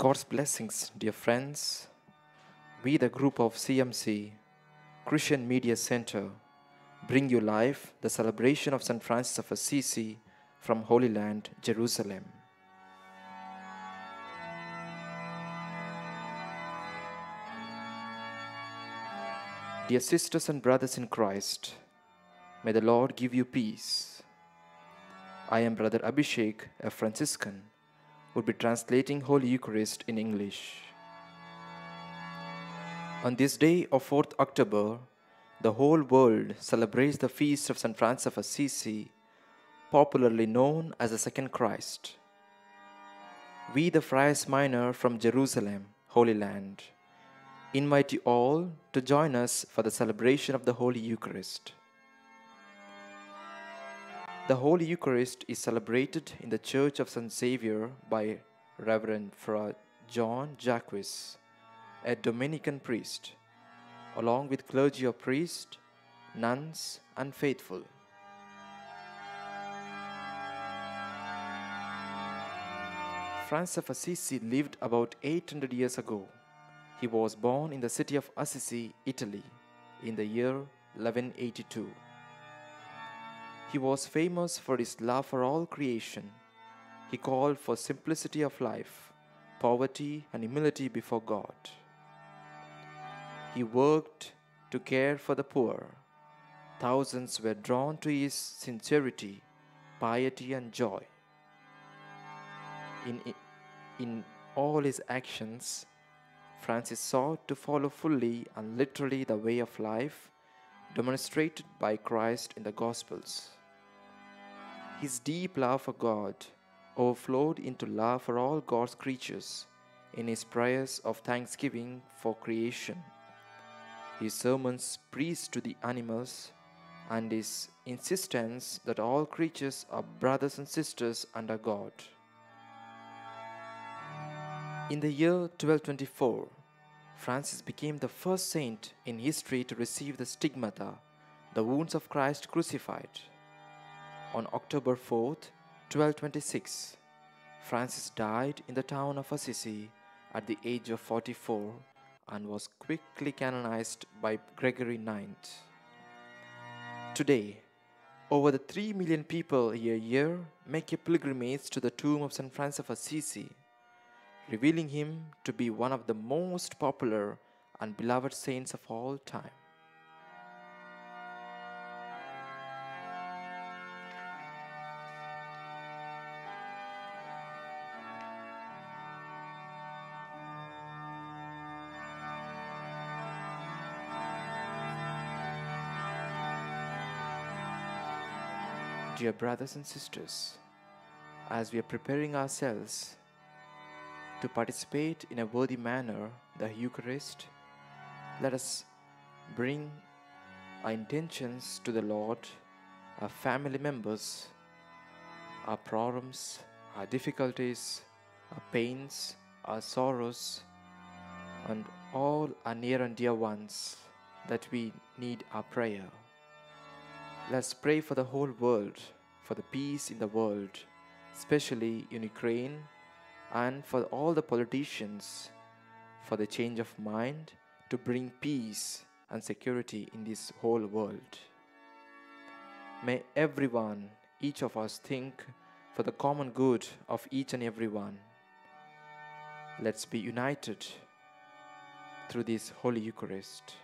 God's blessings, dear friends. We, the group of CMC, Christian Media Center, bring you live the celebration of St. Francis of Assisi from Holy Land, Jerusalem. Dear sisters and brothers in Christ, may the Lord give you peace. I am Brother Abhishek, a Franciscan, would be translating Holy Eucharist in English. On this day of 4th October, the whole world celebrates the feast of St. Francis of Assisi, popularly known as the Second Christ. We, the Friars Minor from Jerusalem, Holy Land, invite you all to join us for the celebration of the Holy Eucharist. The Holy Eucharist is celebrated in the Church of St. Saviour by Reverend Fra Jean-Jacques, a Dominican priest, along with clergy of priests, nuns, and faithful. Francis of Assisi lived about 800 years ago. He was born in the city of Assisi, Italy, in the year 1182. He was famous for his love for all creation. He called for simplicity of life, poverty, and humility before God. He worked to care for the poor. Thousands were drawn to his sincerity, piety, and joy. In, in all his actions, Francis sought to follow fully and literally the way of life demonstrated by Christ in the Gospels. His deep love for God overflowed into love for all God's creatures in his prayers of thanksgiving for creation. His sermons preached to the animals and his insistence that all creatures are brothers and sisters under God. In the year 1224, Francis became the first saint in history to receive the stigmata, the wounds of Christ crucified. On October 4th, 1226, Francis died in the town of Assisi at the age of 44 and was quickly canonized by Gregory IX. Today, over the 3 million people a year make a pilgrimage to the tomb of St. Francis of Assisi, revealing him to be one of the most popular and beloved saints of all time. Dear brothers and sisters, as we are preparing ourselves to participate in a worthy manner the Eucharist, let us bring our intentions to the Lord, our family members, our problems, our difficulties, our pains, our sorrows, and all our near and dear ones that we need our prayer. Let's pray for the whole world, for the peace in the world, especially in Ukraine, and for all the politicians, for the change of mind to bring peace and security in this whole world. May everyone, each of us, think for the common good of each and every one. Let's be united through this Holy Eucharist.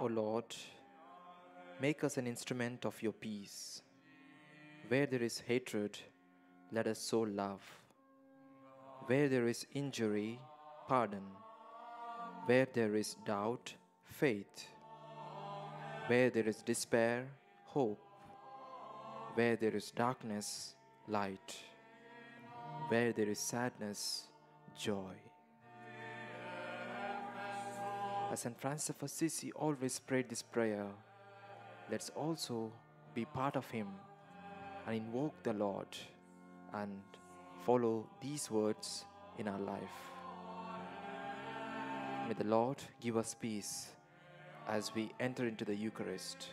O Lord, make us an instrument of your peace. Where there is hatred, let us sow love. Where there is injury, pardon. Where there is doubt, faith. Where there is despair, hope. Where there is darkness, light. Where there is sadness, joy. As St. Francis of Assisi always prayed this prayer, let's also be part of him and invoke the Lord and follow these words in our life. May the Lord give us peace as we enter into the Eucharist.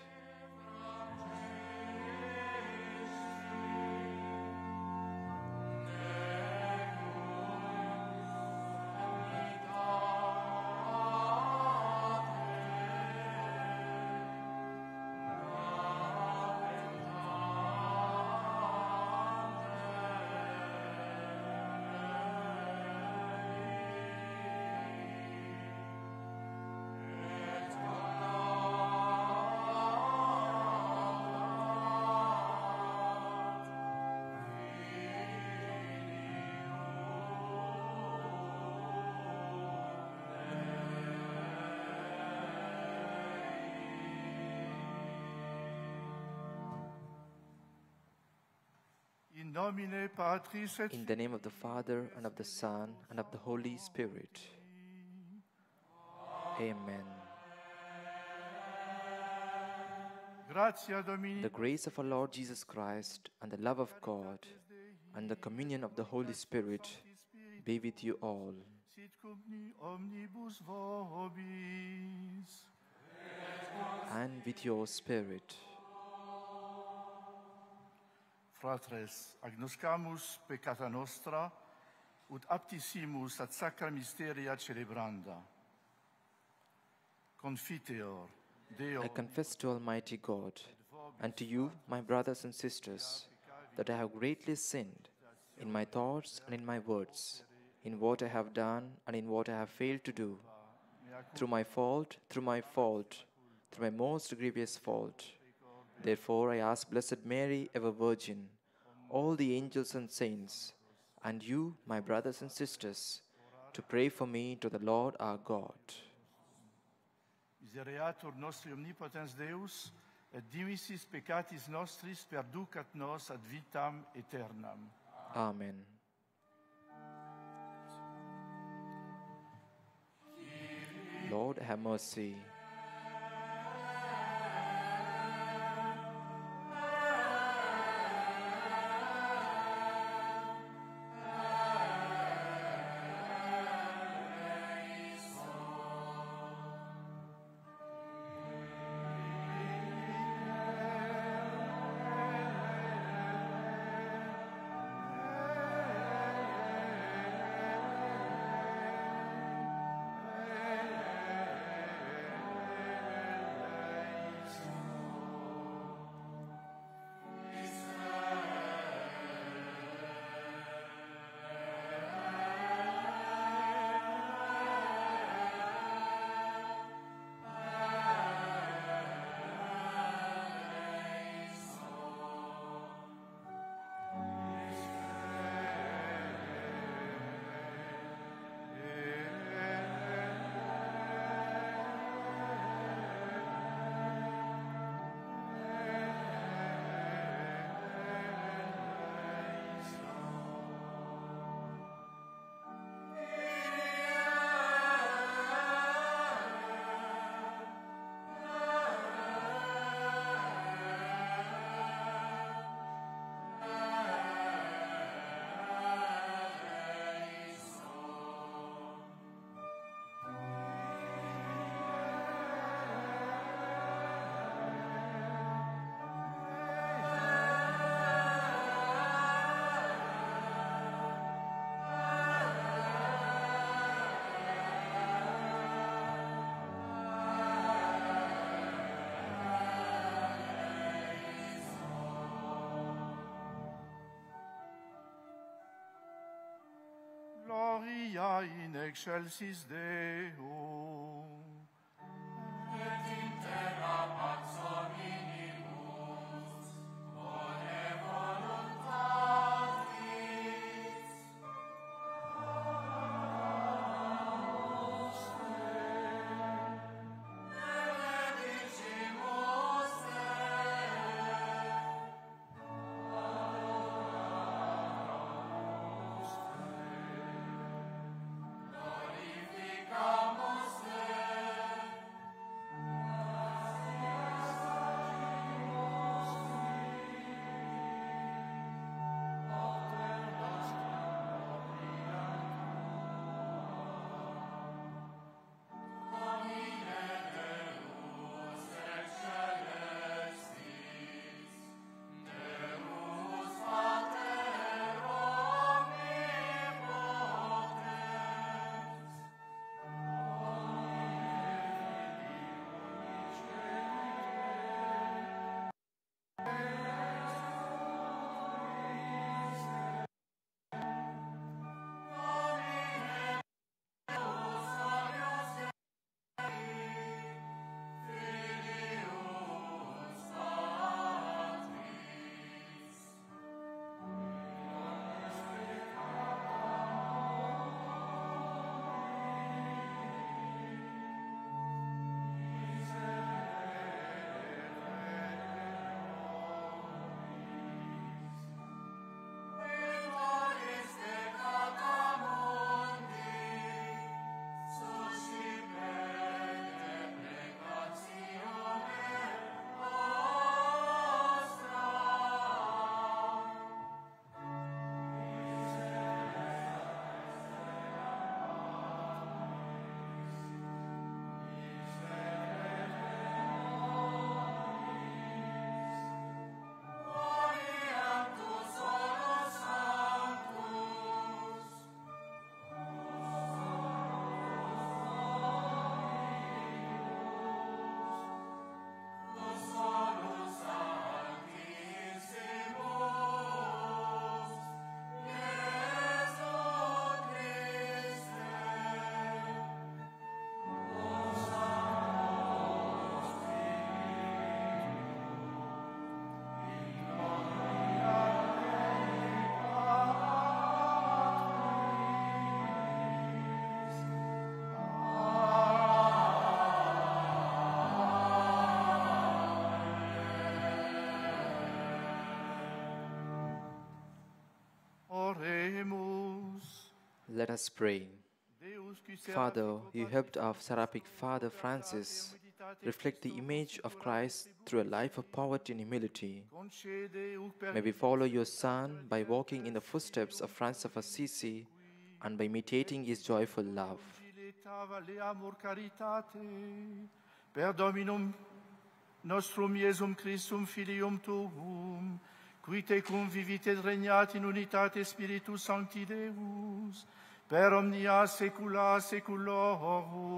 In nomine Patris et In the name of the Father, and of the Son, and of the Holy Spirit. Amen. The grace of our Lord Jesus Christ, and the love of God, and the communion of the Holy Spirit be with you all. sit cum ni omnibus vobis. and with your spirit. Fratres, agnoscamus peccata nostra, ut apti simus ad sacra mysteria celebranda. Confiteor, Deo, I confess to Almighty God and to you, my brothers and sisters, that I have greatly sinned in my thoughts and in my words, in what I have done and in what I have failed to do, through my fault, through my fault, through my most grievous fault. Therefore, I ask Blessed Mary, ever Virgin, all the angels and saints, and you, my brothers and sisters, to pray for me to the Lord our God. misereatur nostri omnipotens Deus, et dimissis peccatis nostris perducat nos ad vitam aeternam. Amen. Lord, have mercy. Gloria in excelsis Deo. Let us pray. Father, you helped our Seraphic Father Francis reflect the image of Christ through a life of poverty and humility. May we follow your Son by walking in the footsteps of Francis of Assisi and by imitating his joyful love. per Dominum nostrum Iesum Christum Filium Tuum qui tecum vivit et regnat in unitate Spiritus Sancti Deus per omnia saecula saeculorum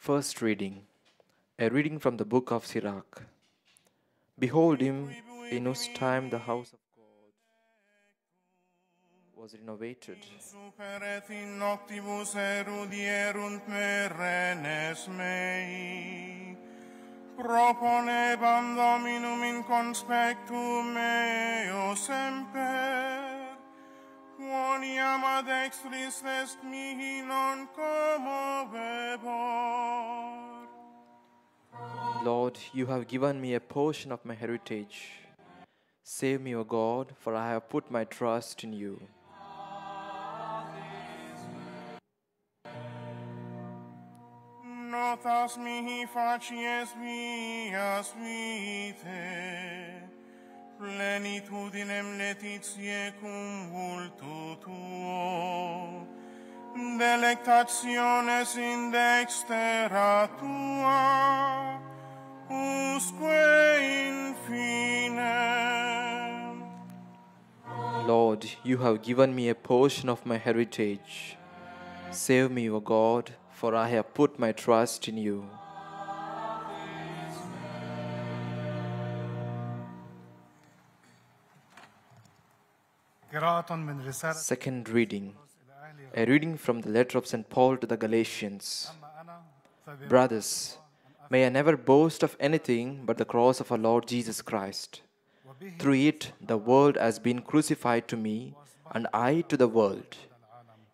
First reading A reading from the book of Sirach. Behold him in whose time the house of God was renovated. Proponebam Dominum in conspectu meo semper. Quoniam a dextris est mihi non commovebor. Lord, you have given me a portion of my heritage. Save me, O God, for I have put my trust in you. Notas mihi facies vias vitae, plenitudinem letitiae cum vultu tuo, delectationes in dextera tua, usque in fine. Lord, you have given me a portion of my heritage. Save me, O God, for I have put my trust in you. Second reading, a reading from the letter of St. Paul to the Galatians. Brothers, may I never boast of anything but the cross of our Lord Jesus Christ. Through it, the world has been crucified to me, and I to the world.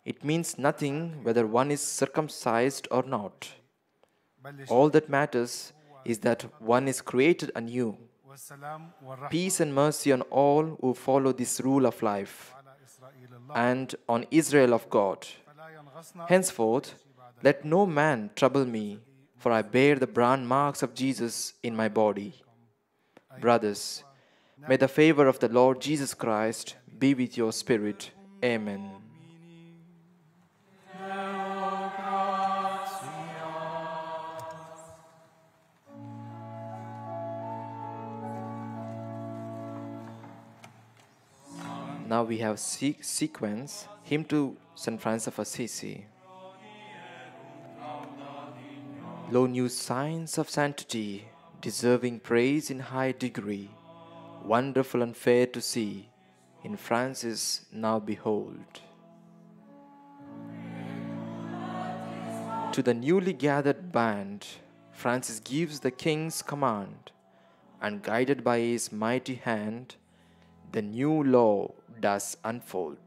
It means nothing whether one is circumcised or not. All that matters is that one is created anew Peace and mercy on all who follow this rule of life and on Israel of God. Henceforth, let no man trouble me, for I bear the brand marks of Jesus in my body. Brothers, may the favor of the Lord Jesus Christ be with your spirit. Amen. Now we have se- sequence hymn to St. Francis of Assisi. Lo new signs of sanctity, deserving praise in high degree, wonderful and fair to see, in Francis now behold. To the newly gathered band, Francis gives the king's command, and guided by his mighty hand, the new law does unfold.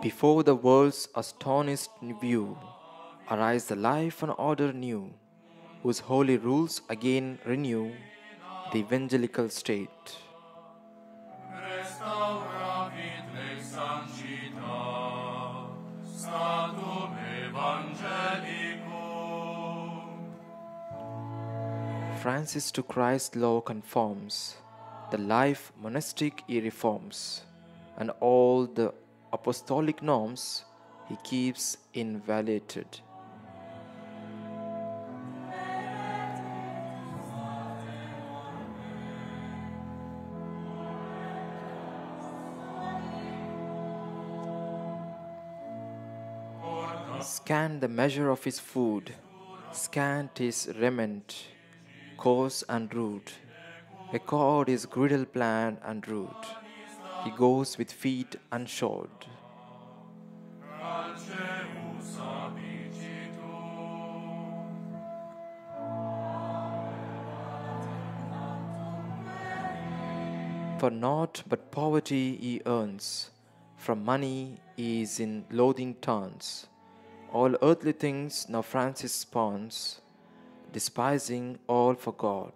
Before the world's astonished view, arise the life and order new, whose holy rules again renew the evangelical state. Francis to Christ's law conforms, the life monastic he reforms, and all the apostolic norms he keeps inviolated. Scan the measure of his food, scant his raiment, coarse and rude. a cord his griddle plan and route. He goes with feet unshod. For naught but poverty he earns, from money he is in loathing turns. All earthly things now Francis spawns, despising all for God.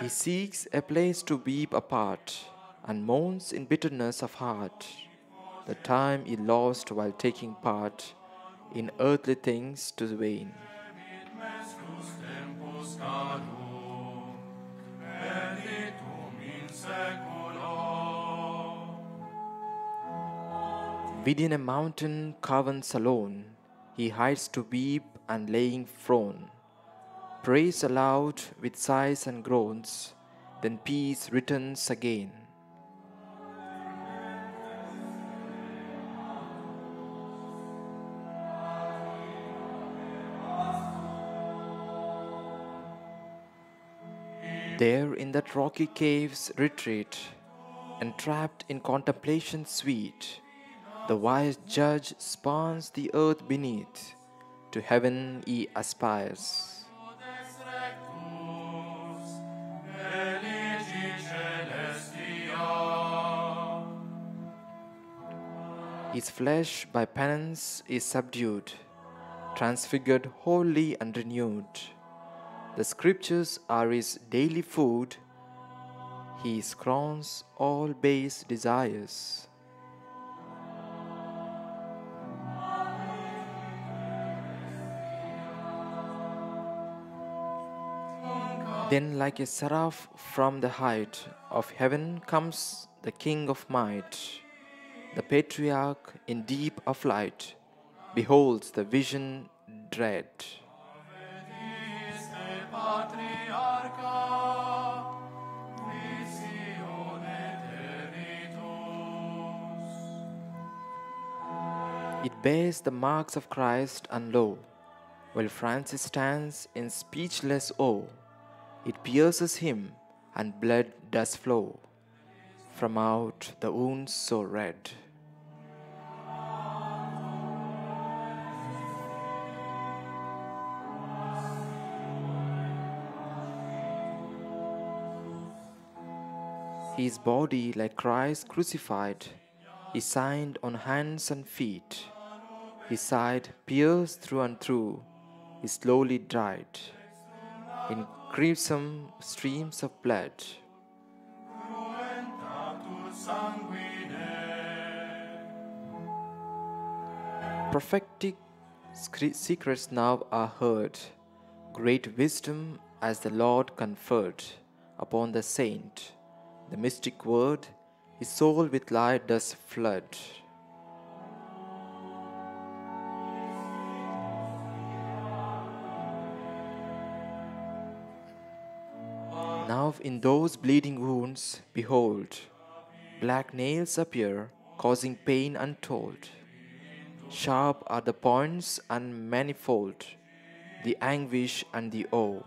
He seeks a place to weep apart, and moans in bitterness of heart the time he lost while taking part in earthly things to the vain. Within a mountain caverns alone, he hides to weep and laying prone. Prays aloud with sighs and groans, then peace returns again. There in that rocky cave's retreat, entrapped in contemplation sweet, the wise judge spawns the earth beneath, to heaven he aspires. His flesh by penance is subdued, transfigured wholly and renewed. The scriptures are his daily food, he scorns all base desires. Then, like a seraph from the height of heaven, comes the King of might. The patriarch, in deep afflight, beholds the vision dread. It bears the marks of Christ and lo, while Francis stands in speechless awe, it pierces him and blood does flow from out the wounds so red. His body, like Christ crucified, is signed on hands and feet. His side, pierced through and through, is slowly dried in crimson streams of blood. Prophetic secrets now are heard, great wisdom as the Lord conferred upon the saint. The mystic word, his soul with light does flood. In those bleeding wounds, behold, black nails appear, causing pain untold. Sharp are the points and manifold, the anguish and the awe.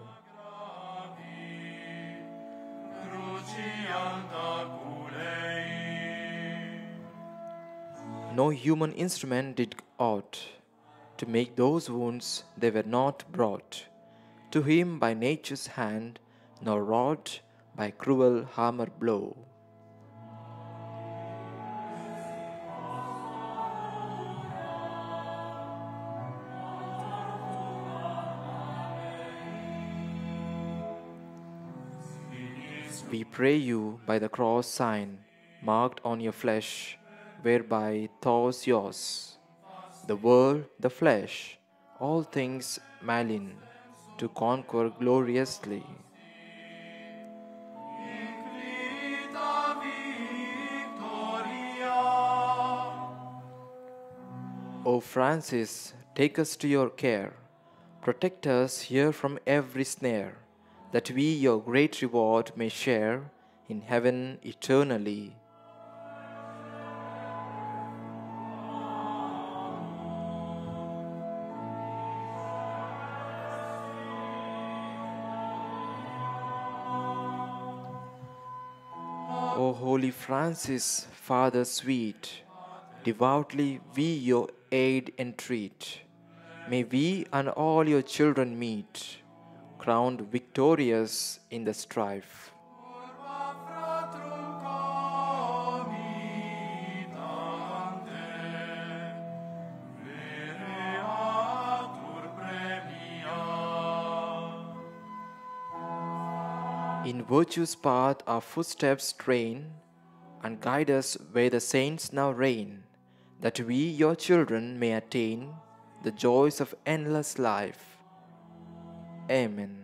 No human instrument did aught to make those wounds they were not brought to him by nature's hand, nor wrought by cruel hammer blow. We pray you by the cross sign marked on your flesh, whereby thous yours, the world, the flesh, all things malign, to conquer gloriously. O Francis, take us to your care. Protect us here from every snare, that we your great reward may share in heaven eternally. O holy Francis, Father sweet, devoutly we your aid entreat. May we and all your children meet, crowned victorious in the strife. In virtue's path our footsteps train, and guide us where the saints now reign, that we, your children, may attain the joys of endless life. Amen.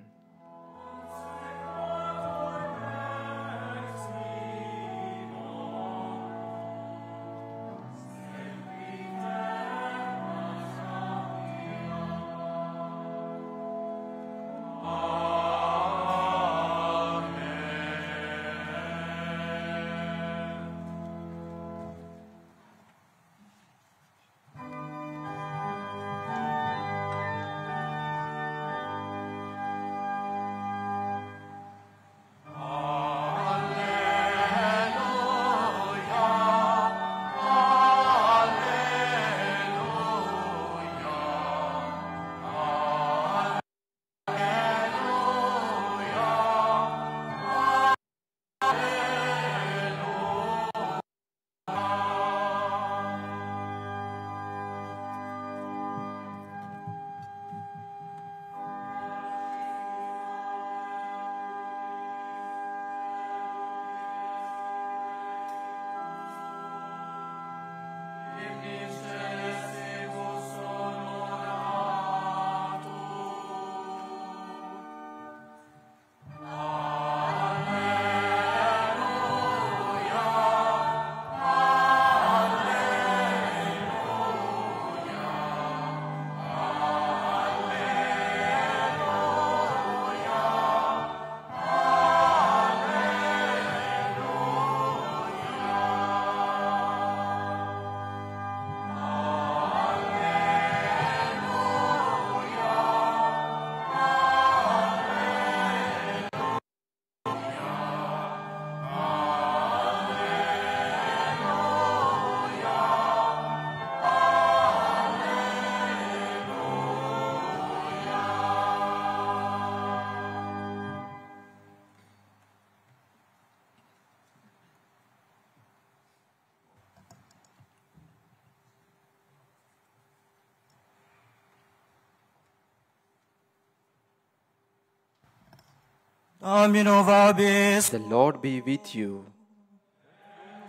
The Lord be with you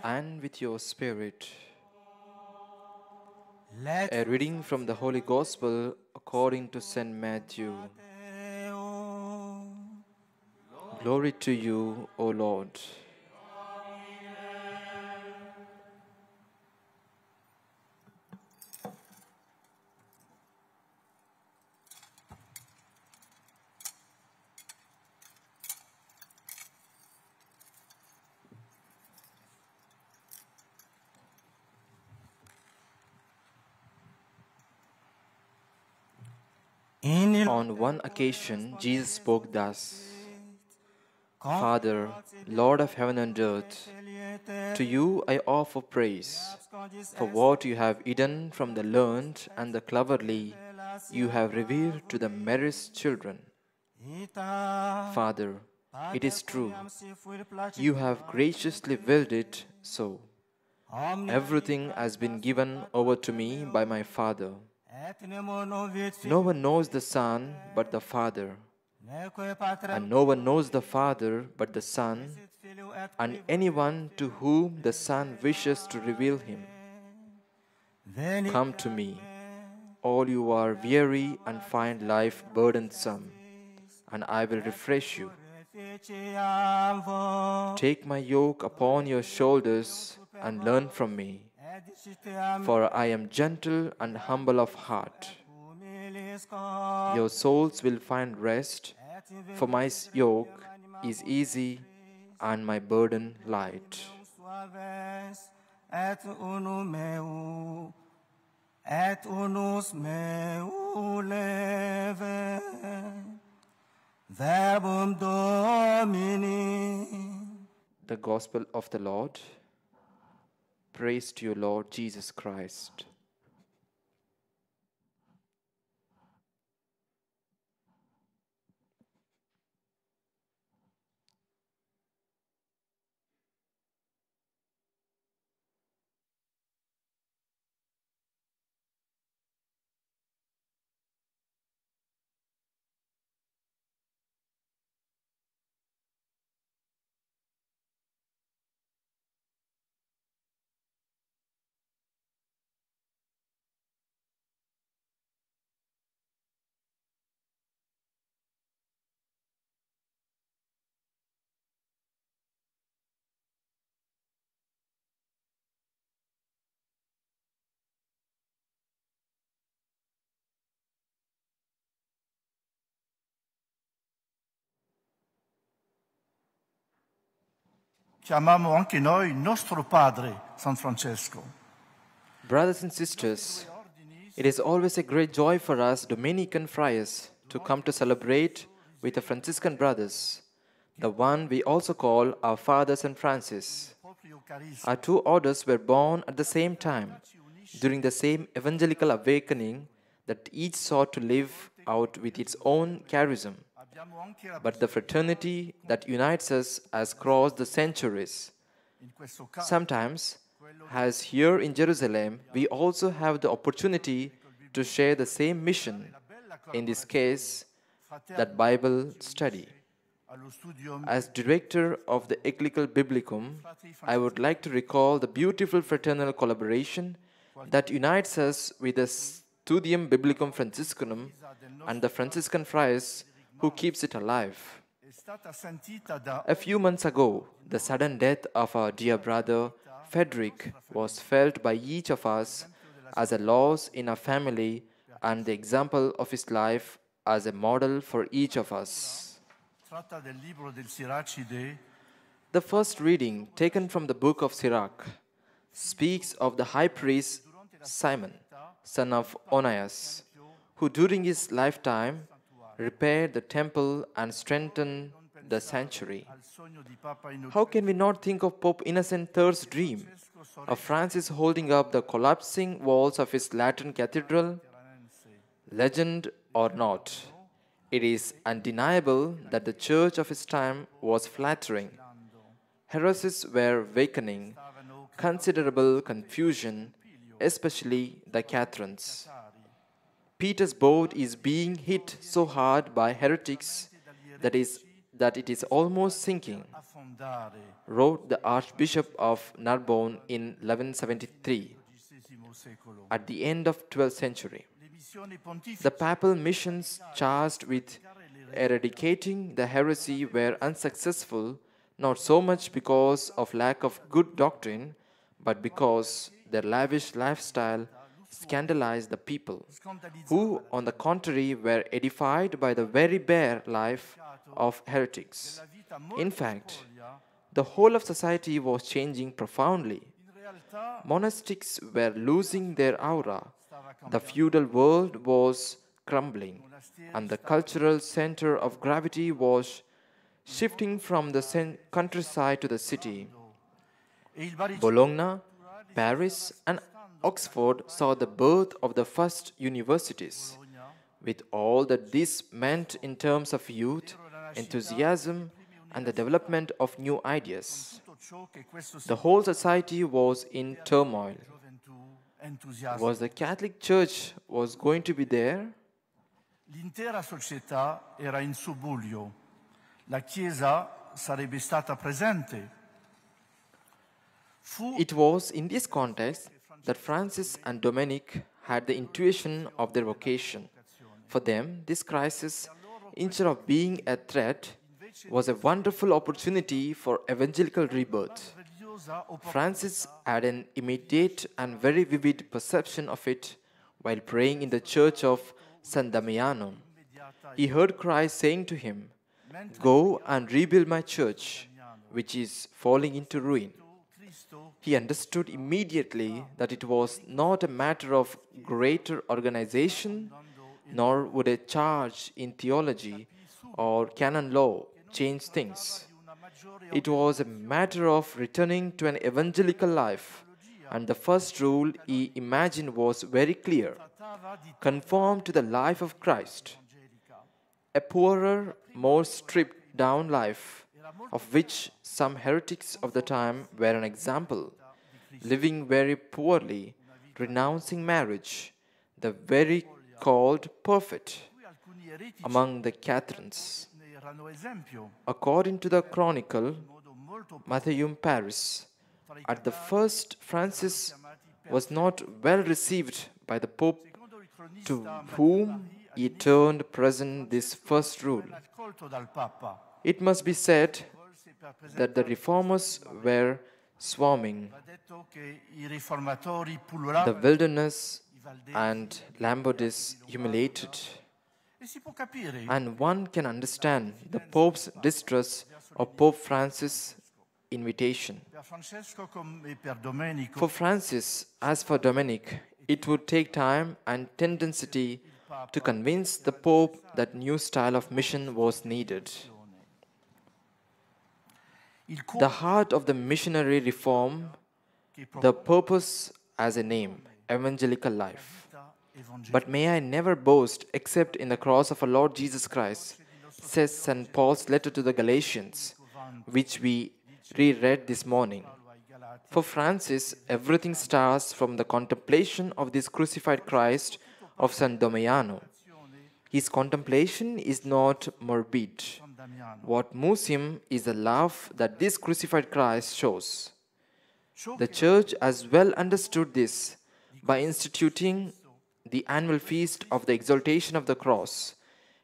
and with your spirit. A reading from the Holy Gospel according to St. Matthew. Glory to you, O Lord. In il On one occasion, Jesus spoke thus Father, Lord of heaven and earth, to you I offer praise. For what you have hidden from the learned and the cleverly, you have revealed to the merest children. Father, it is true. You have graciously willed it so. Everything has been given over to me by my Father. Et nemo novit No one knows the Son but the Father, and no one knows the Father but the Son, and anyone to whom the Son wishes to reveal him. Come to me, all you are weary and find life burdensome, and I will refresh you. Take my yoke upon your shoulders and learn from me, for I am gentle and humble of heart. Your souls will find rest, for my yoke is easy and my burden light. et unus meu leve verbum domini The Gospel of the Lord. Praise to you, Lord Jesus Christ. Chiamiamo anche noi nostro Padre, San Francesco. Brothers and sisters, it is always a great joy for us, Dominican friars, to come to celebrate with the Franciscan brothers, the one we also call our Father St. Francis. Our two orders were born at the same time, during the same evangelical awakening that each sought to live out with its own charism. But the fraternity that unites us has crossed the centuries. Sometimes, as here in Jerusalem, we also have the opportunity to share the same mission, in this case, that Bible study. As director of the École Biblique, I would like to recall the beautiful fraternal collaboration that unites us with the Studium Biblicum Franciscanum and the Franciscan friars who keeps it alive. A few months ago, the sudden death of our dear brother Frederick was felt by each of us as a loss in our family and the example of his life as a model for each of us. The first reading, taken from the book of Sirach, speaks of the high priest Simon, son of Onias, who during his lifetime repaired the temple and strengthen the sanctuary. al sogno di Papa Innocente How can we not think of Pope Innocent III's dream of Francis holding up the collapsing walls of his Lateran cathedral? Legend or not, it is undeniable that the church of his time was flattering. Heresies were awakening, considerable confusion, especially the Catharines. Peter's boat is being hit so hard by heretics that is that it is almost sinking, wrote the Archbishop of Narbonne in 1173, at the end of 12th century. The papal missions charged with eradicating the heresy were unsuccessful not so much because of lack of good doctrine, but because their lavish lifestyle scandalized the people, who, on the contrary, were edified by the very bare life of heretics. In fact, the whole of society was changing profoundly. Monastics were losing their aura. The feudal world was crumbling, and the cultural center of gravity was shifting from the countryside to the city. Bologna, Paris, and Oxford saw the birth of the first universities. With all that this meant in terms of youth, enthusiasm, and the development of new ideas, tutto ciò che questo the whole society was in turmoil. Was the Catholic Church was going to be there? L'intera società era in subbuglio. La Chiesa sarebbe stata presente. It was in this context that Francis and Dominic had the intuition of their vocation. For them, this crisis, instead of being a threat, was a wonderful opportunity for evangelical rebirth. Francis had an immediate and very vivid perception of it while praying in the church of San Damiano. He heard Christ saying to him, Go and rebuild my church, which is falling into ruin. He understood immediately that it was not a matter of greater organization, nor would a charge in theology or canon law change things. It was a matter of returning to an evangelical life, and the first rule he imagined was very clear conform to the life of Christ. A poorer, more stripped down life, of which some heretics of the time were an example, living very poorly, renouncing marriage, the very called perfect among the esempio. According to the Chronicle, Matthew Paris, at the first Francis was not well received by the Pope to whom he turned present this first rule. It must be said that the reformers were swarming the wilderness and Lambodis humiliated. And one can understand the Pope's distress of Pope Francis' invitation. For Francis, as for Dominic, it would take time and tendency to convince the Pope that new style of mission was needed. The heart of the missionary reform, the purpose as a name, evangelical life. But may I never boast except in the cross of our Lord Jesus Christ, says St. Paul's letter to the Galatians, which we reread this morning. For Francis, everything starts from the contemplation of this crucified Christ of San Damiano. His contemplation is not morbid. What moves him is the love that this crucified Christ shows. The church has well understood this by instituting the annual feast of the exaltation of the cross,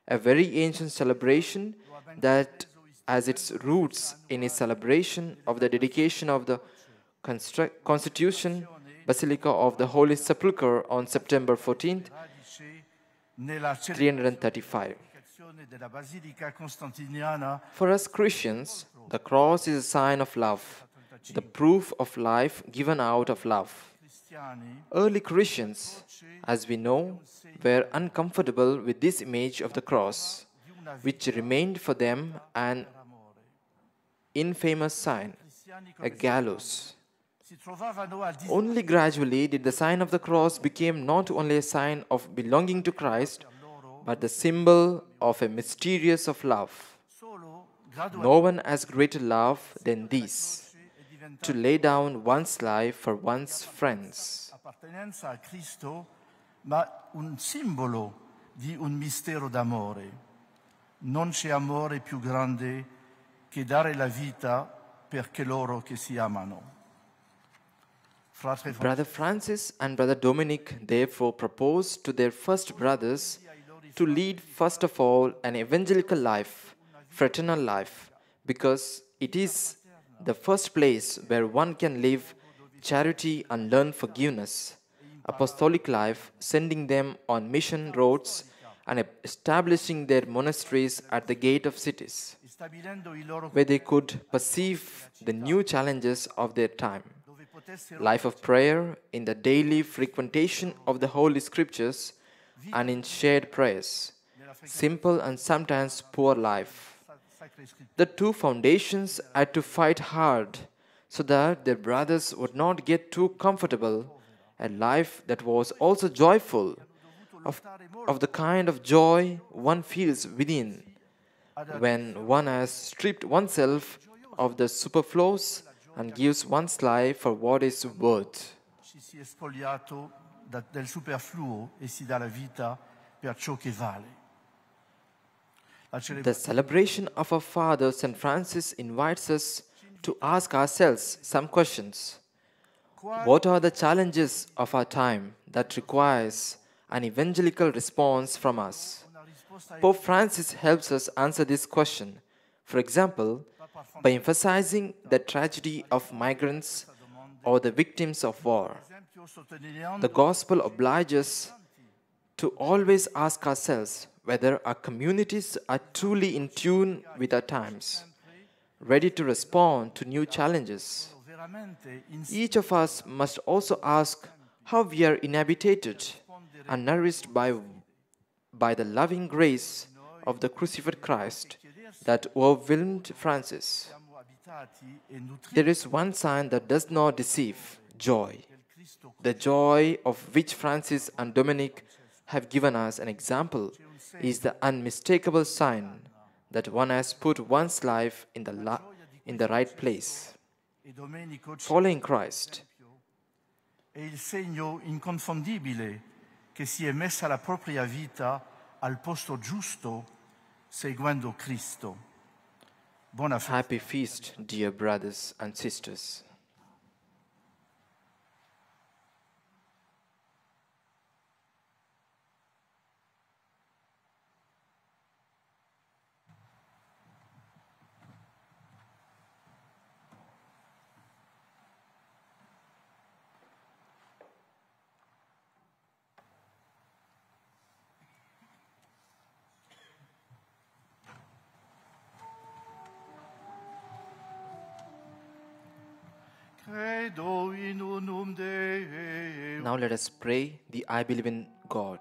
a very ancient celebration that has its roots in a celebration of the dedication of the Constantinian Basilica of the Holy Sepulchre on September 14th, 335. Celebrazione della Basilica Costantiniana For us Christians, the cross is a sign of love, the proof of life given out of love. Early Christians, as we know, were uncomfortable with this image of the cross, which remained for them an infamous sign, a gallows. si trovavano a dis- Only gradually did the sign of the cross become not only a sign of belonging to Christ, but the symbol of a mysterious of love. No one has greater love than this, to lay down one's life for one's friends. appartenenza a Cristo, ma un simbolo di un mistero d'amore. non c'è amore più grande che dare la vita per coloro che si amano. Brother Francis and Brother Dominic therefore proposed to their first brothers to lead, first of all, an evangelical life, fraternal life, because it is the first place where one can live charity and learn forgiveness, apostolic life, sending them on mission roads and establishing their monasteries at the gate of cities, where they could perceive the new challenges of their time. Life of prayer in the daily frequentation of the Holy Scriptures and in shared prayers, simple and sometimes poor life. The two foundations had to fight hard so that their brothers would not get too comfortable, a life that was also joyful, of, of the kind of joy one feels within when one has stripped oneself of the superfluous and gives one's life for what is worth. Ci si è spogliato da- del superfluo e si dà la vita per ciò che vale. The celebration of our Father, St. Francis, invites us to ask ourselves some questions. What are the challenges of our time that requires an evangelical response from us? Pope Francis helps us answer this question. For example, by emphasizing the tragedy of migrants or the victims of war. The gospel obliges to always ask ourselves whether our communities are truly in tune with our times, ready to respond to new challenges. Each of us must also ask how we are inhabited and nourished by, by the loving grace of the crucified Christ that overwhelmed Francis. There is one sign that does not deceive joy. The joy of which Francis and Dominic have given us an example is the unmistakable sign that one has put one's life in the, in the right place. Following Christ è il segno inconfondibile che si è messa la propria vita al posto giusto seguendo Cristo. Happy feast, dear brothers and sisters. Now let us pray the I believe in God.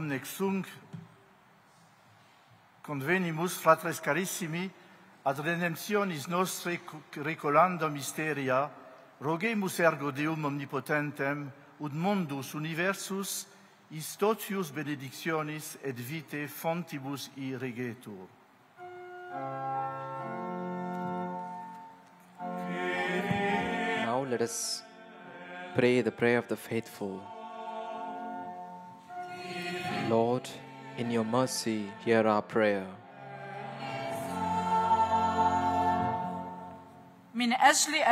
omnec sunk convenimus fratres carissimi ad redemptionis nostre recolando misteria rogemus ergo Deum omnipotentem ut mundus universus istotius benedictionis et vitae fontibus i regetur. Now let us pray the prayer of the faithful. Lord, in your mercy, hear our prayer.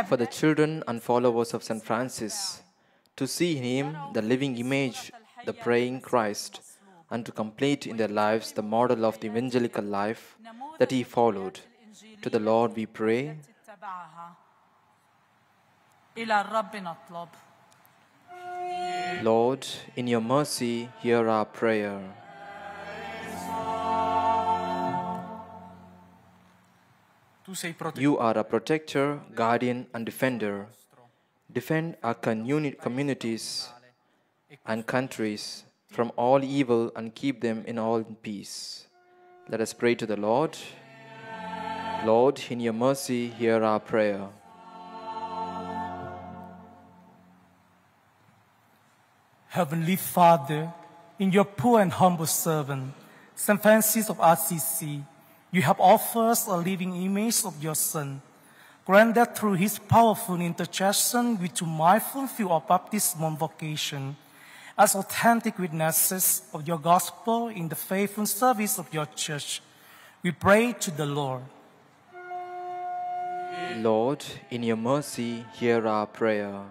For the children and followers of St. Francis, to see him, the living image, the praying Christ, and to complete in their lives the model of the evangelical life that he followed. To the Lord we pray. Lord, in your mercy, hear our prayer. Tu sei protetto. You are a protector, guardian, and defender. Defend our communities and countries from all evil and keep them in all peace. Let us pray to the Lord. Lord, in your mercy, hear our prayer. Heavenly Father, in your poor and humble servant, St. Francis of Assisi, you have offered us a living image of your Son. Grant that through his powerful intercession, we too might fulfill our baptismal vocation as authentic witnesses of your gospel in the faithful service of your church. We pray to the Lord. Lord, in your mercy, hear our prayer.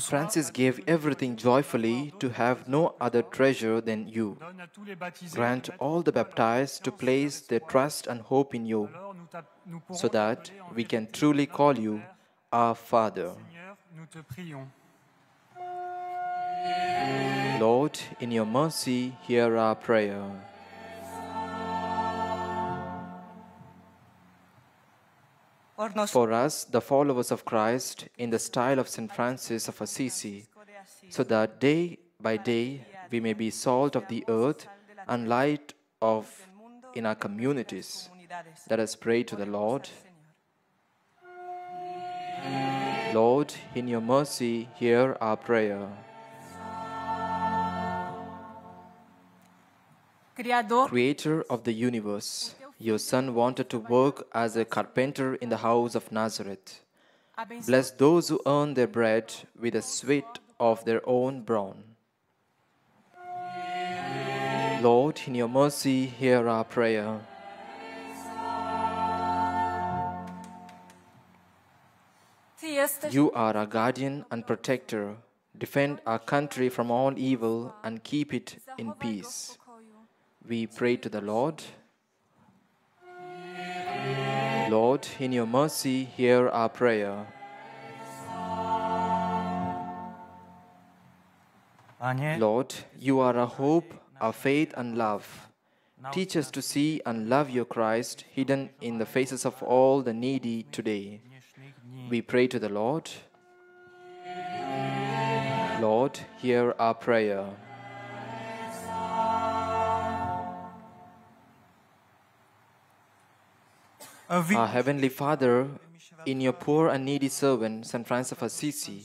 Francis gave everything joyfully to have no other treasure than you. Grant all the baptized to place their trust and hope in you, so that we can truly call you our Father. Lord, in your mercy, hear our prayer. For us, the followers of Christ, in the style of St. Francis of Assisi, so that day by day we may be salt of the earth and light of in our communities. Let us pray to the Lord. Lord, in your mercy, hear our prayer. Creator of the universe, your Son wanted to work as a carpenter in the house of Nazareth. Bless those who earn their bread with the sweat of their own brow. Lord, in your mercy, hear our prayer. You are our guardian and protector. Defend our country from all evil and keep it in peace. We pray to the Lord. Lord, in your mercy, hear our prayer. Lord, you are our hope, our faith, and love. Teach us to see and love your Christ hidden in the faces of all the needy today. We pray to the Lord. Lord, hear our prayer. Our Heavenly Father, in your poor and needy servant, St. Francis of Assisi,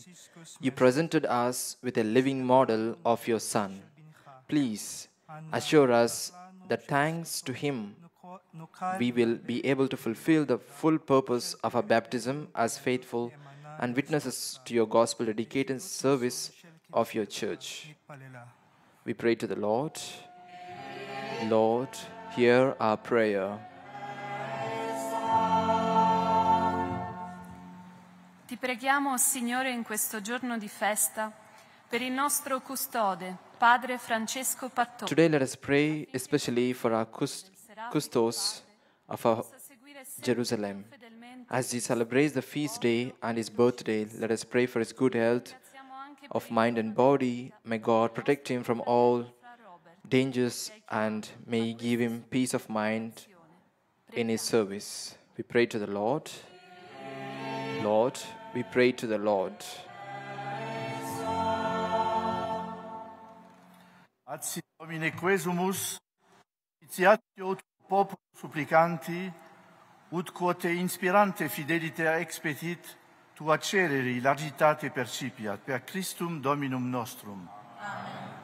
you presented us with a living model of your Son. Please assure us that thanks to him, we will be able to fulfill the full purpose of our baptism as faithful and witnesses to your gospel dedicated service of your church. We pray to the Lord. Lord, hear our prayer. Ti preghiamo, Signore, in questo giorno di festa, per il nostro custode, Padre Francesco Pattoni. Today, let us pray especially for our cus- custos of our Jerusalem. As he celebrates the feast day and his birthday, let us pray for his good health of mind and body. May God protect him from all dangers and may he give him peace of mind in his service. We pray to the Lord. Lord, we pray to the Lord. Domine quesumus, inițiatio popul ut quote inspirante expetit, tua largitate percipiat, per Christum Dominum nostrum. Amen.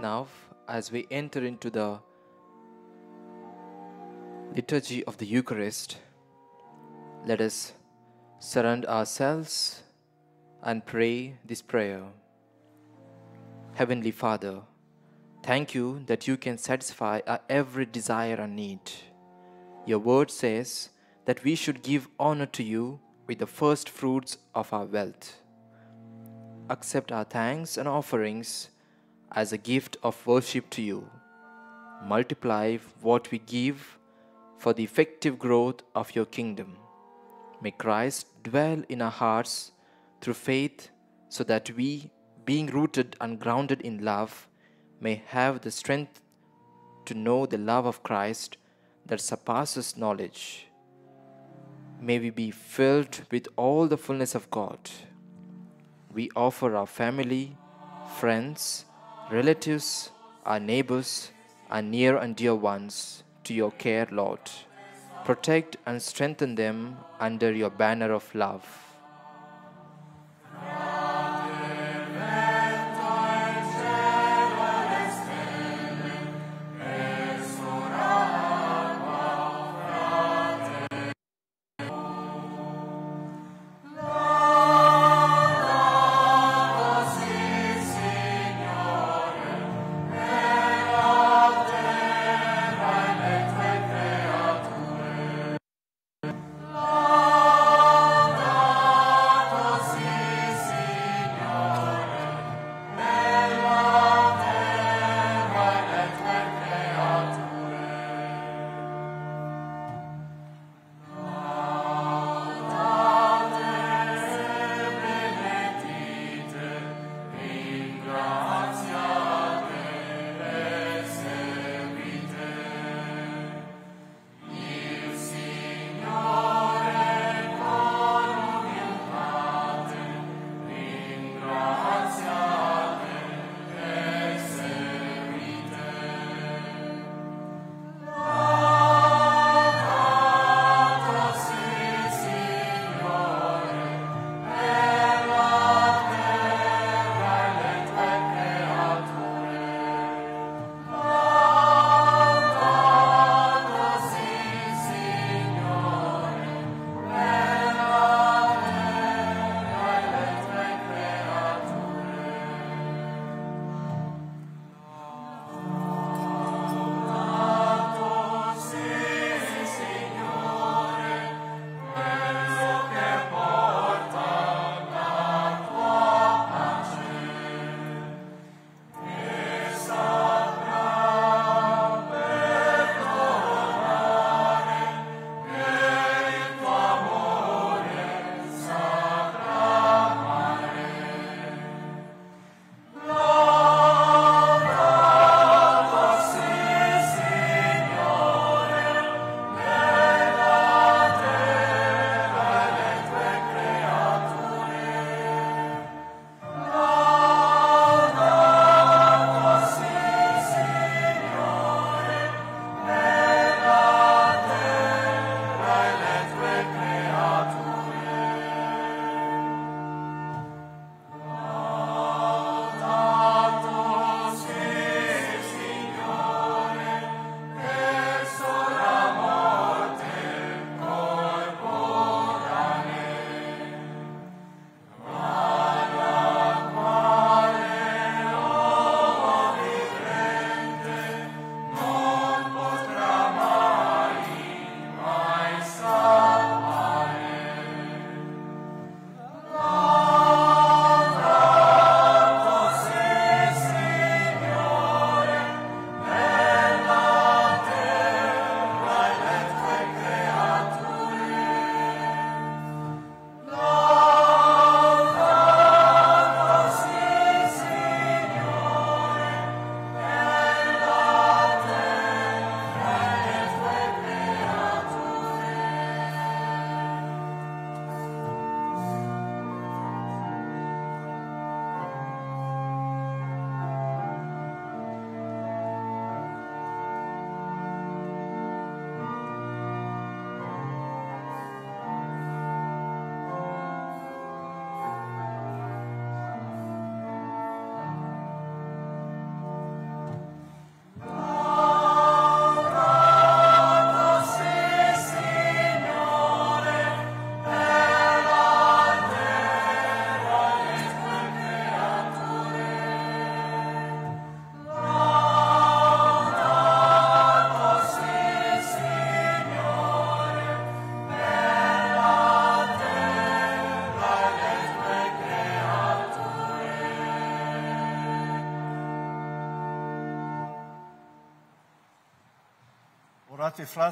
Now, as we enter into the liturgy of the Eucharist, let us surrender ourselves and pray this prayer. Heavenly Father, thank you that you can satisfy our every desire and need. Your word says that we should give honor to you with the first fruits of our wealth. Accept our thanks and offerings as a gift of worship to you. Multiply what we give for the effective growth of your kingdom. May Christ dwell in our hearts through faith so that we, being rooted and grounded in love, may have the strength to know the love of Christ that surpasses knowledge. May we be filled with all the fullness of God. We offer our family, friends, relatives, our neighbors, our near and dear ones to your care, Lord. Protect and strengthen them under your banner of love.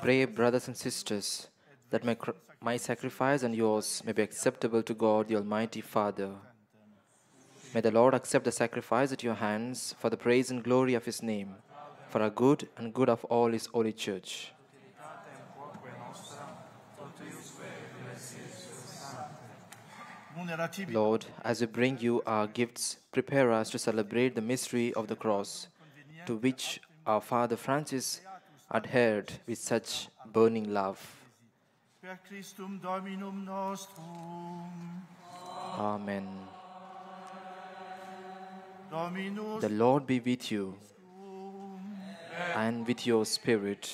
Pray, brothers and sisters, that my, my sacrifice and yours may be acceptable to God, the Almighty Father. May the Lord accept the sacrifice at your hands for the praise and glory of His name, for our good and good of all His holy church. Lord, as we bring you our gifts, prepare us to celebrate the mystery of the cross, to which our Father Francis adhered with such burning love. per Christum Dominum nostrum. Amen. The Lord be with you and with your spirit.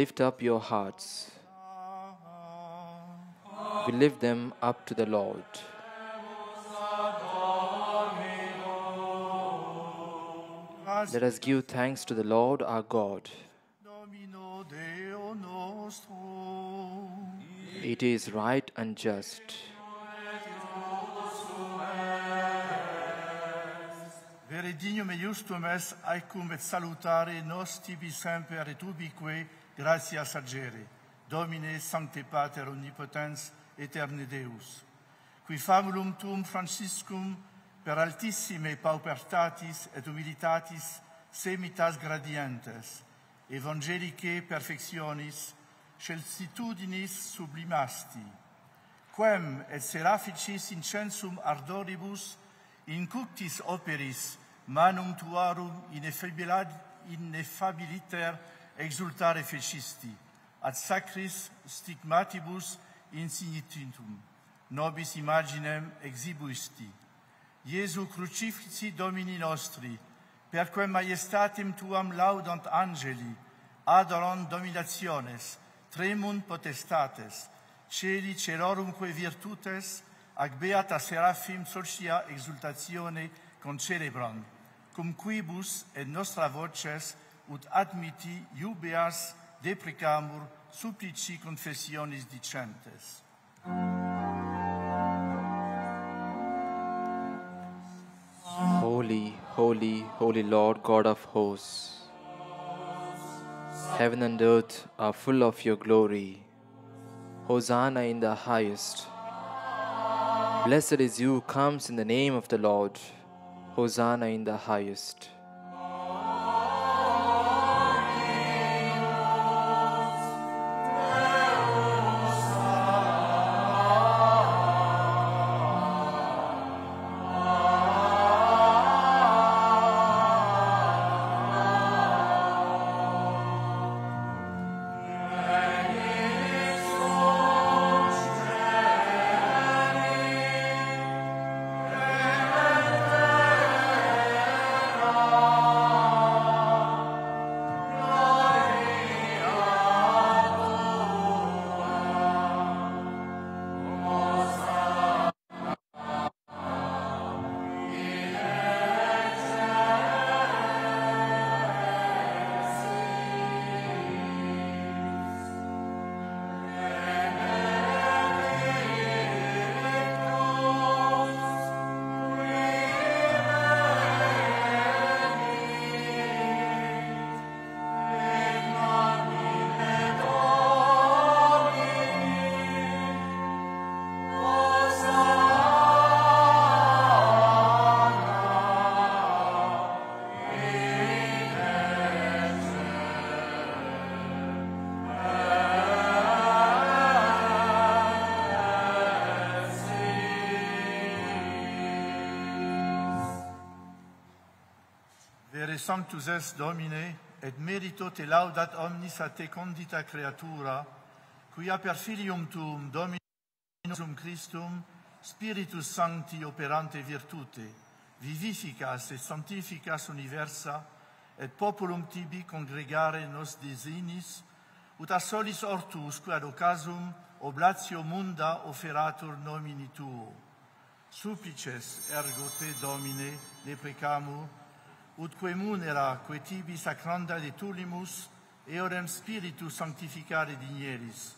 Lift up your hearts. We lift them up to the Lord. Let us give thanks to the Lord our God. It is right and just. Vere dignum justum est aecum et salutare nos tibi semper et ubique gratia sagere. Domine sancte Pater omnipotens eterne Deus. Qui famulum tuum Franciscum per altissime paupertatis et humilitatis semitas gradientes, evangelicae perfectionis, celsitudinis sublimasti, quem et seraficis incensum ardoribus incuctis operis manum tuarum ineffabiliter exultare fecisti, ad sacris stigmatibus insignitintum, nobis imaginem exhibuisti, Iesu crucifici Domini nostri, per quem maiestatim tuam laudant angeli, adoron dominationes, tremun potestates, celi cerorumque virtutes, ac beata seraphim socia exultatione concelebrant, cum quibus et nostra voces ut admiti iubeas deprecamur supplici confessionis dicentes. Amen. Holy, holy, holy Lord God of hosts. Heaven and earth are full of your glory. Hosanna in the highest. Blessed is you who comes in the name of the Lord. Hosanna in the highest. Miserere sanctus est, Domine, et merito te laudat omnis a te condita creatura, quia per filium tuum, Dominum Christum, Spiritus Sancti operante virtute, vivificas et sanctificas universa, et populum tibi congregare nos desinis, ut a solis ortus quad ocasum oblatio munda offeratur nomini tuo. Supplices ergo te, Domine, deprecamur, ut quae munera quae tibi sacranda detulimus eorem spiritu sanctificare digneris,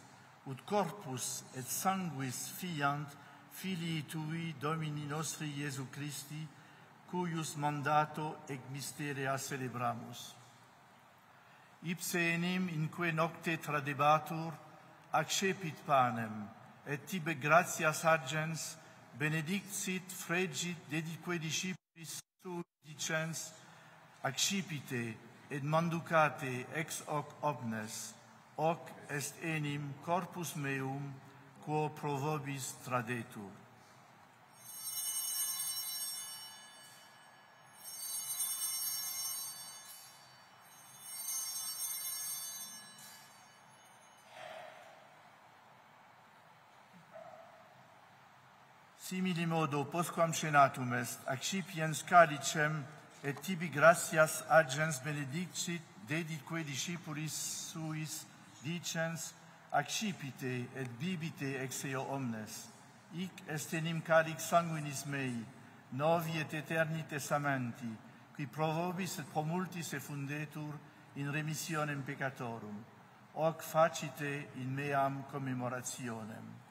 ut corpus et sanguis fiant filii tui Domini nostri Iesu Christi, cuius mandato et misteria celebramus. Ipse enim inque nocte tradebatur, accepit panem, et tibe gratias agens, benedictit fregit dedique discipulis sui dicens, accipite et manducate ex hoc omnes, hoc est enim corpus meum, quo pro vobis tradetur. Simili modo, postquam cenatum est, accipiens calicem et tibi gratias agens benedicit dedique discipulis suis dicens accipite et bibite ex eo omnes. Hic est enim caric sanguinis mei novi et eterni testamenti qui provobis et promultis effundetur in remissionem peccatorum hoc facite in meam commemorationem.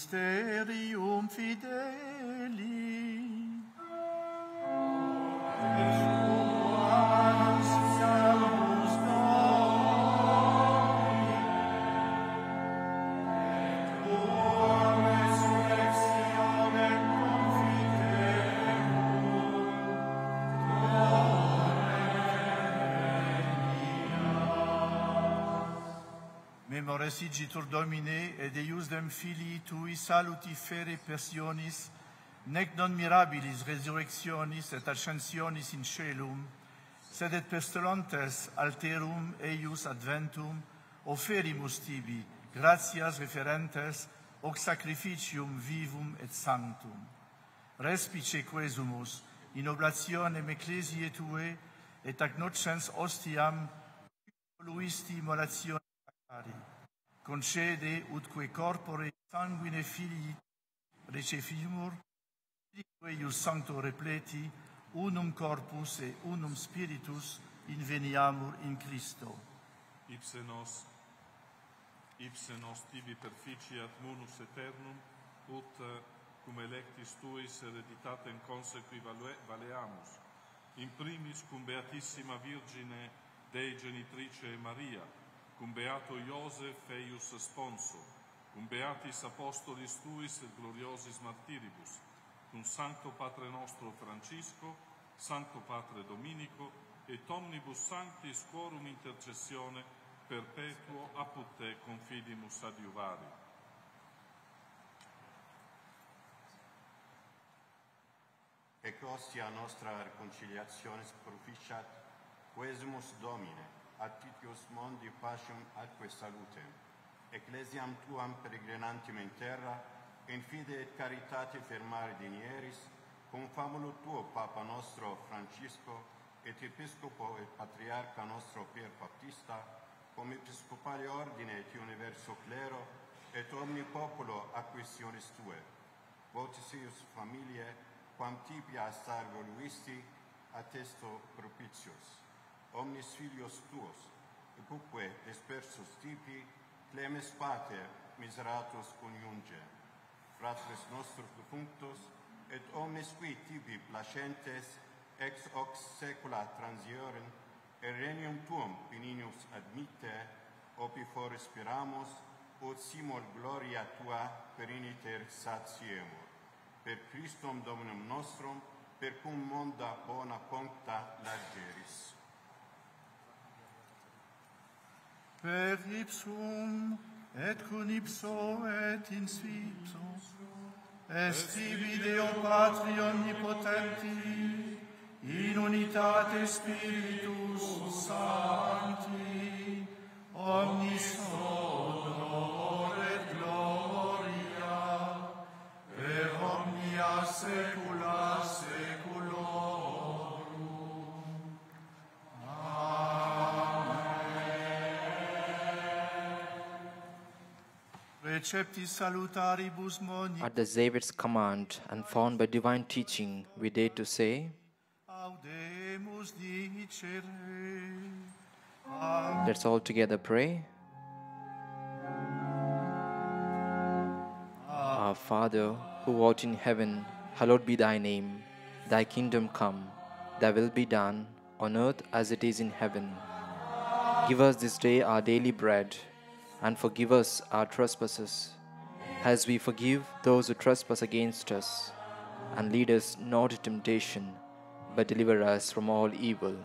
Mysterium fideli. Persigitur Domine, et eius dem Filii Tui saluti fere persionis, nec non mirabilis resurrectionis et ascensionis in celum, sed et pestilantes alterum eius adventum offerimus tibi, gratias referentes, hoc sacrificium vivum et sanctum. Respice quesumus, in oblationem ecclesiae Tue, et ac nocens ostiam, luisti molatione sacrari, concede utque corpore sanguine filii recepimur, quae ius sancto repleti, unum corpus et unum spiritus inveniamur in Christo. Ipse nos, ipse nos tibi perficiat munus aeternum, ut eh, cum electis tuis hereditatem consequi valeamus, in primis cum Beatissima Virgine Dei Genitrice Maria, cum Beato Iosef eius sponsor, cum Beatis Apostolis tuis et gloriosis martiribus, cum Sancto Patre nostro Francisco, Sancto Patre Dominico, et omnibus sanctis quorum intercessione perpetuo apud te confidimus adiuvari. Ec ostia nostra reconciliationis proficiat, quesumus Domine, attitius mondi pacem atque salutem, ecclesiam tuam peregrinantem in terra, in fide et caritate fermare dinieris, cum famulo tuo Papa nostro Francisco, et Episcopo et Patriarca nostro Pier Baptista, cum Episcopale ordine et universo clero, et omni populo acquisionis tue, votis eius familiae, quam tibia star voluisti, attesto propitios. Omnis filios tuos, epuque dispersus tipi, clemes pater miseratus coniunge, fratres nostros defunctos, et omnes qui tibi placentes ex hoc saecula transiorem, et regnum tuum beninius admite, opi for respiramus, ut simul gloria tua periniter satiemur. Per Christum Dominum nostrum, per cum monda bona puncta largeris. per ipsum et cum ipso et in ipso est tibi Deo Patri omnipotenti in unitate spiritus sancti omnis honor et gloria per omnia secula At the Savior's command and found by divine teaching, we dare to say, audemus vos dicere. Let's all together pray. Our Father, who art in heaven, hallowed be thy name. Thy kingdom come, thy will be done, on earth as it is in heaven. Give us this day our daily bread, and forgive us our trespasses, as we forgive those who trespass against us. And lead us not into temptation, but deliver us from all evil.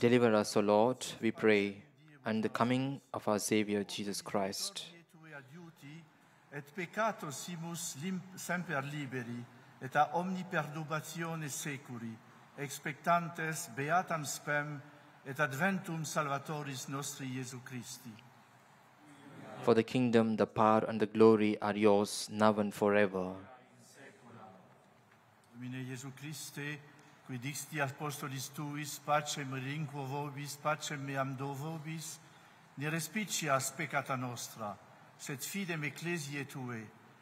Deliver us, O Lord, we pray, and the coming of our Savior Jesus Christ. Et tue adiuti, et peccato simus semper liberi, et a omni perdubatione securi, expectantes beatam spem, et adventum salvatoris nostri Iesu Christi. For the kingdom, the power, and the glory are yours now and forever. Domine Christe, qui isti apostolis tuis pacem rinquo vobis, pacem meam do vobis, ne respicias peccata nostra, sed fidem ecclesiae tue,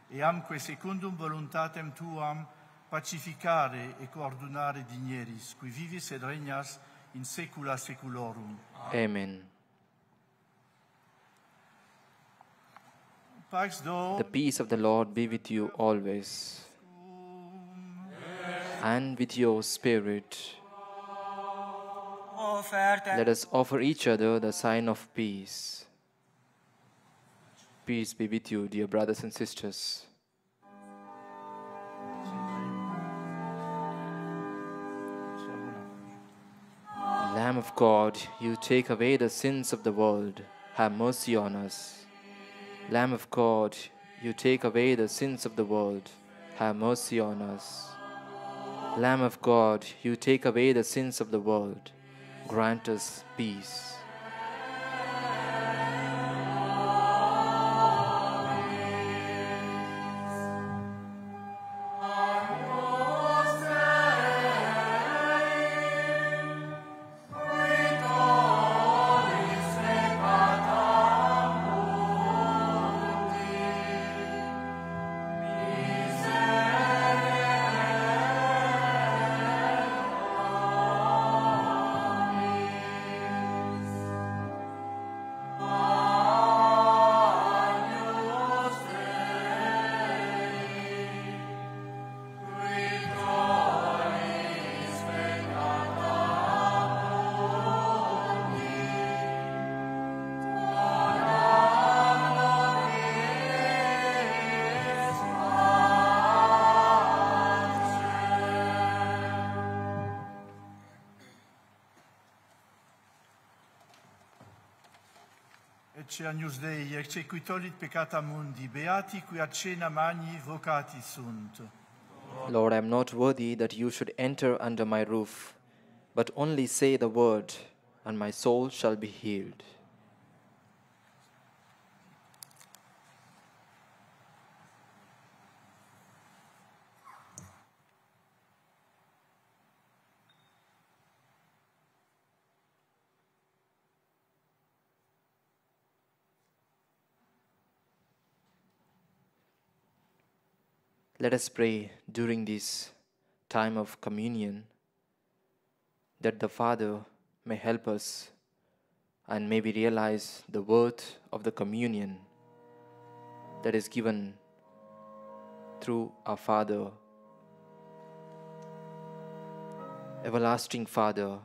e amque secundum voluntatem tuam pacificare e coordinare digneris, qui vivis et regnas in saecula saeculorum. Amen. The peace of the Lord be with you always. And with your spirit. Let us offer each other the sign of peace. Peace be with you, dear brothers and sisters. Lamb of God, you take away the sins of the world. Have mercy on us. Lamb of God, you take away the sins of the world. Have mercy on us. Lamb of God, you take away the sins of the world. Grant us peace. Exequitolit peccata mundi, beati magni vocati sunt. Lord, I am not worthy that you should enter under my roof, but only say the word, and my soul shall be healed. Us pray during this time of communion that the Father may help us and may we realize the worth of the communion that is given through our Father. Everlasting Father,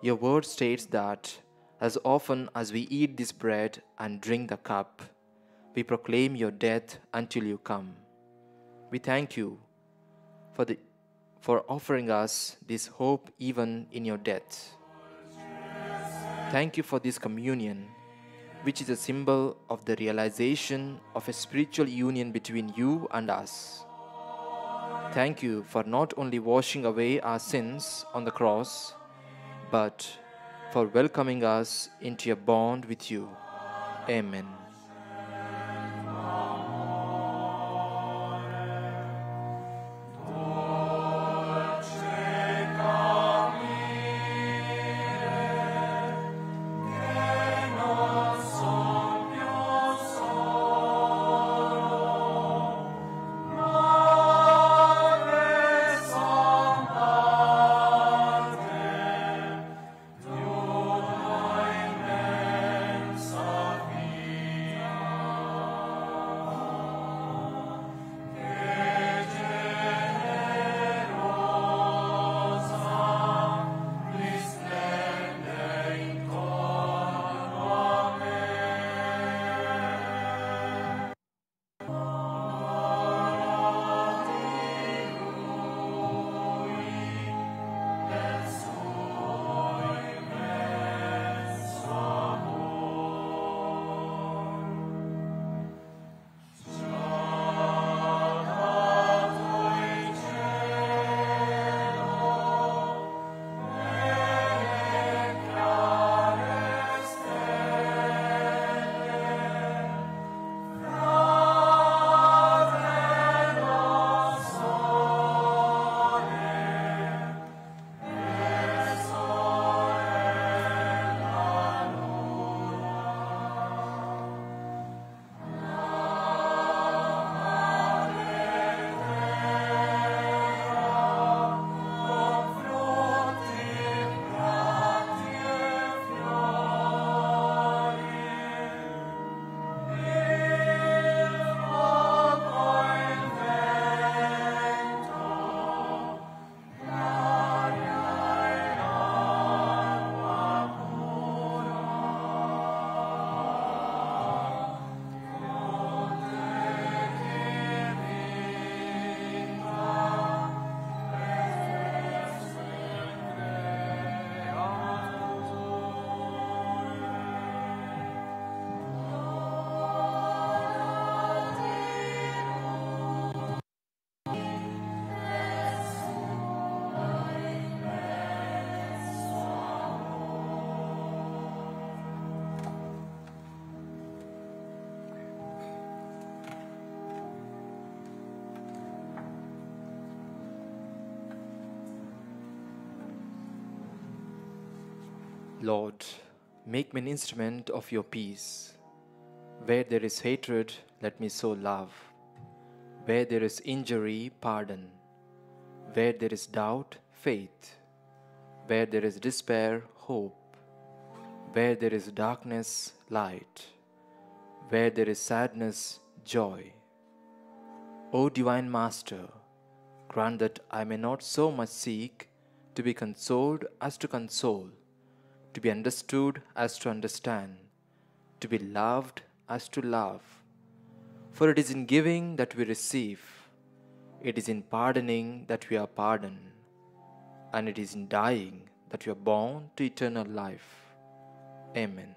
your word states that as often as we eat this bread and drink the cup, we proclaim your death until you come. We thank you for, the, for offering us this hope even in your death. Thank you for this communion, which is a symbol of the realization of a spiritual union between you and us. Thank you for not only washing away our sins on the cross, but for welcoming us into a bond with you. Amen. Make me an instrument of your peace. Where there is hatred, let me sow love. Where there is injury, pardon. Where there is doubt, faith. Where there is despair, hope. Where there is darkness, light. Where there is sadness, joy. O Divine Master, grant that I may not so much seek to be consoled as to console, to be understood as to understand, to be loved as to love. For it is in giving that we receive, it is in pardoning that we are pardoned, and it is in dying that we are born to eternal life. Amen.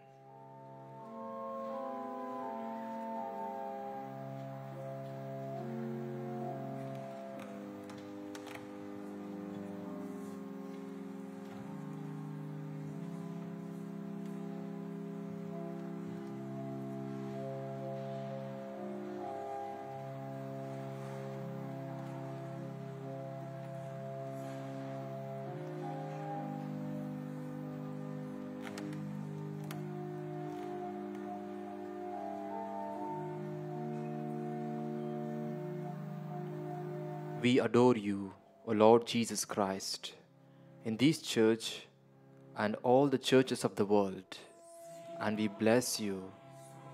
Adore you, O Lord Jesus Christ, in this church and all the churches of the world, and we bless you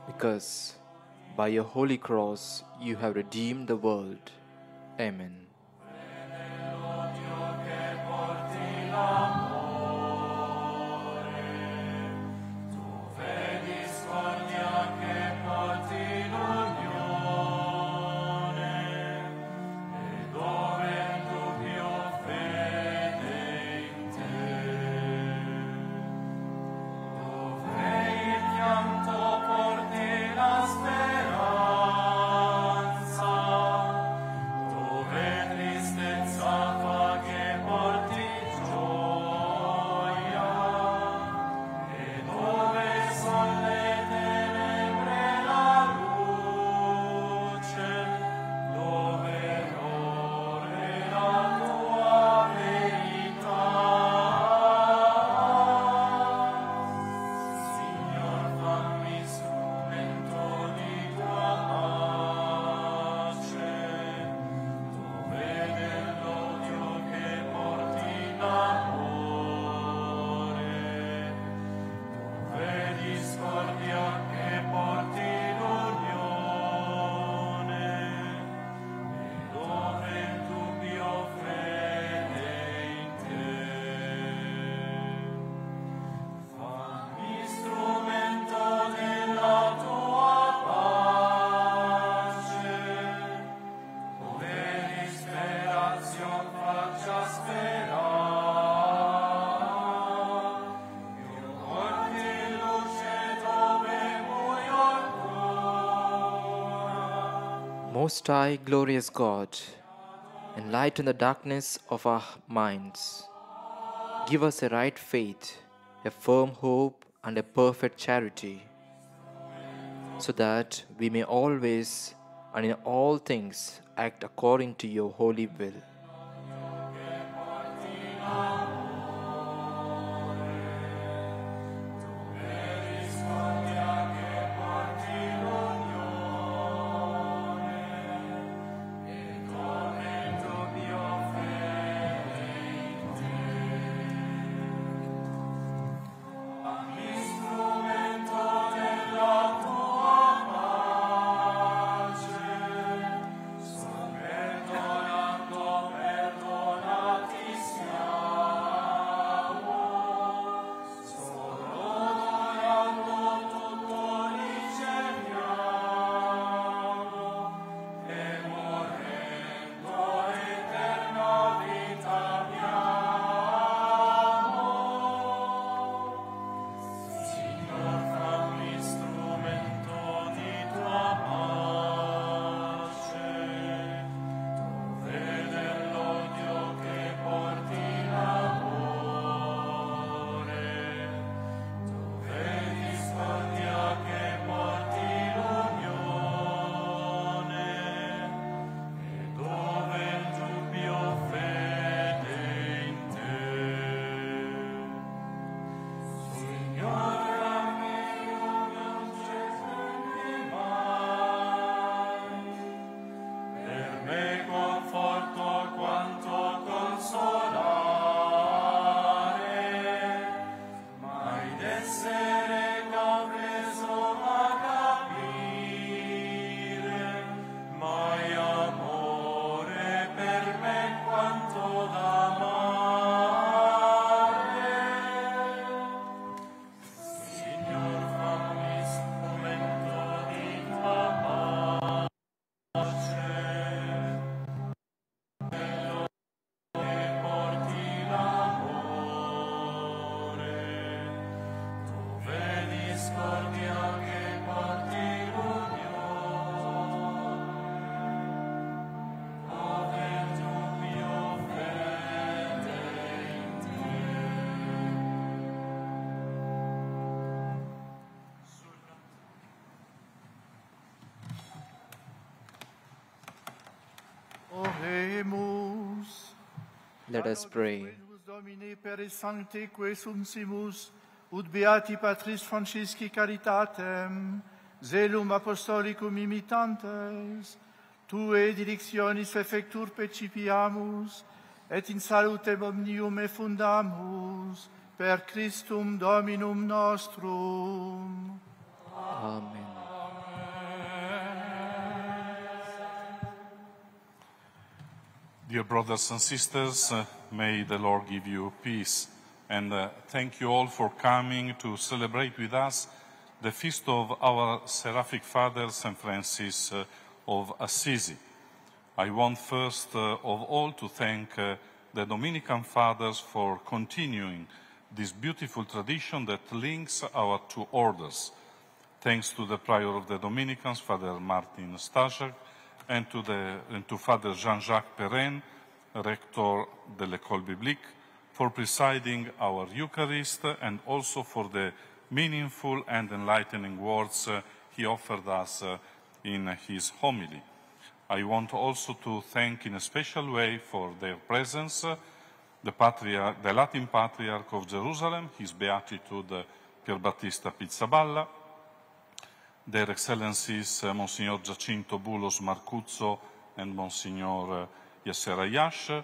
because by your holy cross you have redeemed the world. Amen. Most High, glorious God, enlighten the darkness of our minds. Give us a right faith, a firm hope, and a perfect charity, so that we may always and in all things act according to your holy will. Let us pray. Domini per sancteque sumsimus, ut beati Patris Francisci caritatem, zelum apostolicum imitantes, tue directionis effectur percipiamus, et in salutem omnium effundamus, per Christum Dominum nostrum. Amen. Dear brothers and sisters, uh, may the Lord give you peace. And uh, thank you all for coming to celebrate with us the feast of our Seraphic Father, St. Francis uh, of Assisi. I want first uh, of all to thank uh, the Dominican Fathers for continuing this beautiful tradition that links our two orders. Thanks to the prior of the Dominicans, Father Martin Staszak, and to, the, and to Father Jean-Jacques Pérennès, rector de l'École Biblique, for presiding our Eucharist and also for the meaningful and enlightening words uh, he offered us uh, in his homily. I want also to thank in a special way for their presence uh, the, Patriarch, the Latin Patriarch of Jerusalem, His Beatitude uh, Pier Battista Pizzaballa, their Excellencies uh, Monsignor Giacinto Bulos Marcuzzo and Monsignor uh, Yasser Ayash,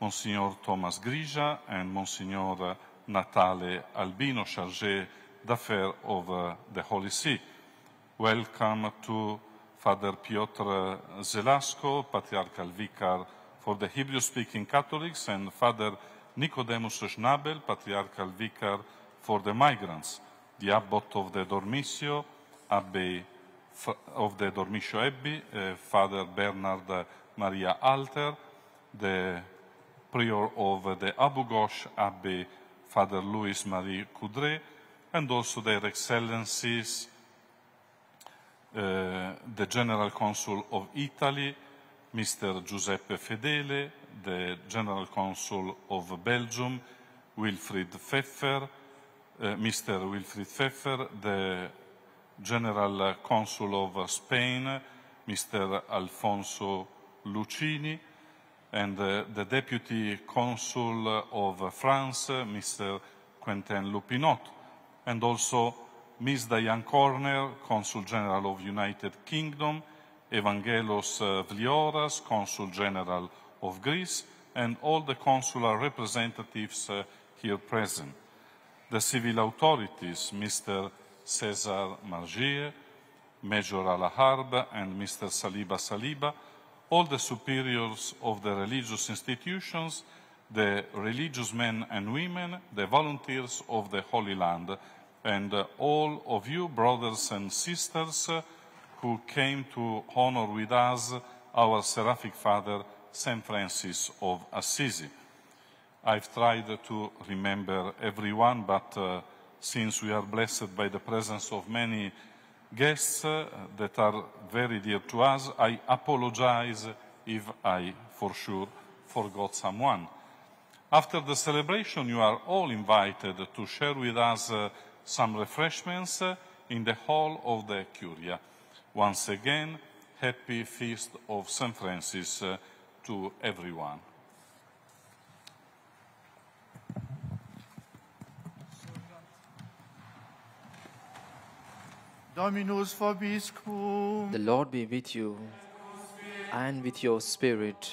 Monsignor Thomas Grija and Monsignor uh, Natale Albino, Chargé d'Affaires of uh, the Holy See. Welcome to Father Piotr Żelazko, Patriarchal Vicar for the Hebrew-speaking Catholics, and Father Nicodemus Schnabel, Patriarchal Vicar for the Migrants, the Abbot of the Dormitio, Abbey of the Dormitio Abbey, uh, Father Bernard Maria Alter, the Prior of the Abu Ghosh Abbey, Father Louis Marie Coudray, and also their excellencies, uh, the General Consul of Italy, Mr. Giuseppe Fedele, the General Consul of Belgium, Wilfried Pfeffer, uh, Mr. Wilfried Pfeffer, the General Consul of Spain, Mr. Alfonso Lucini, and uh, the Deputy Consul of France, Mr. Quentin Lupinot, and also Ms. Diane Corner, Consul General of United Kingdom, Evangelos uh, Vlioras, Consul General of Greece, and all the consular representatives uh, here present. The civil authorities, Mr. Cesar Margier, Major Alaharb, and Mr. Saliba Saliba, all the superiors of the religious institutions, the religious men and women, the volunteers of the Holy Land, and all of you, brothers and sisters, who came to honor with us our Seraphic Father, St. Francis of Assisi. I've tried to remember everyone, but uh, since we are blessed by the presence of many guests uh, that are very dear to us, I apologize if I, for sure, forgot someone. After the celebration, you are all invited to share with us uh, some refreshments uh, in the hall of the Curia. Once again, happy feast of St. Francis uh, to everyone. Dominus vobiscum. The Lord be with you and with your spirit.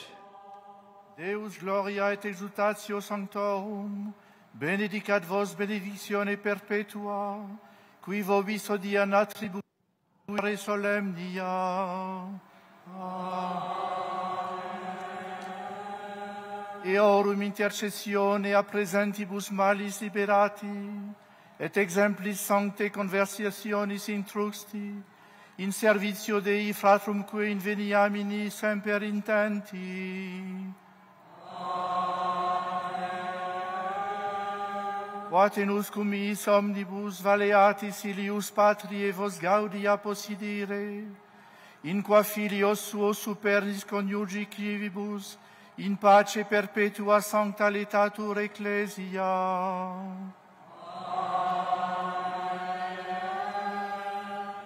Deus gloria et exultatio sanctorum, benedicat vos benedictione perpetua, qui vobis odian attribuere solemnia. Eorum intercessione a presentibus malis liberati, et exemplis sancte conversationis intruxti, in servizio Dei fratrumque inveniamini semper intenti. Amen. Quatenus cum is omnibus valeatis ilius patrie vos gaudia possidire, in qua filios suos supernis coniugi crivibus, in pace perpetua sancta letatur ecclesia.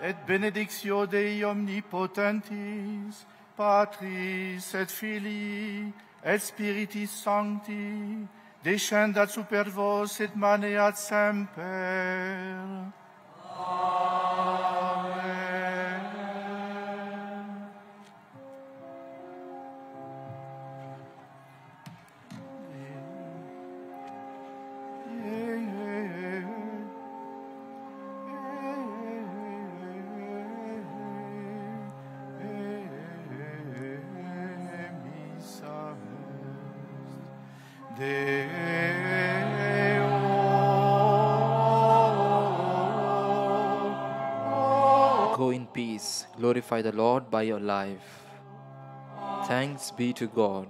et benedictio Dei omnipotentis, Patris et Filii et Spiritis Sancti, descendat super vos et maneat semper. Glorify the Lord by your life. Thanks be to God.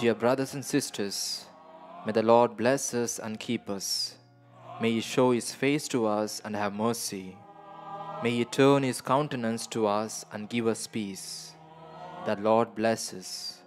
Dear brothers and sisters, may the Lord bless us and keep us. May He show His face to us and have mercy. May He turn His countenance to us and give us peace. The Lord bless us.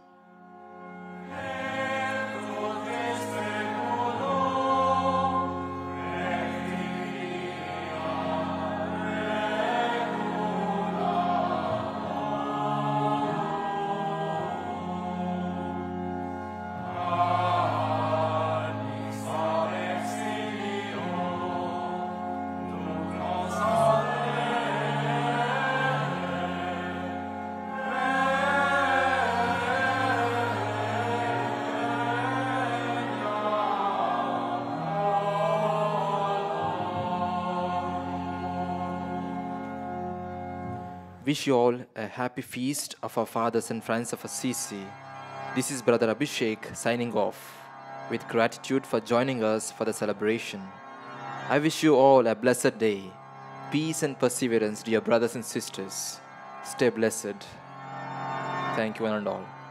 Wish you all a happy feast of our fathers and friends of Assisi. This is Brother Abhishek signing off with gratitude for joining us for the celebration. I wish you all a blessed day. Peace and perseverance, dear brothers and sisters. Stay blessed. Thank you, one and all.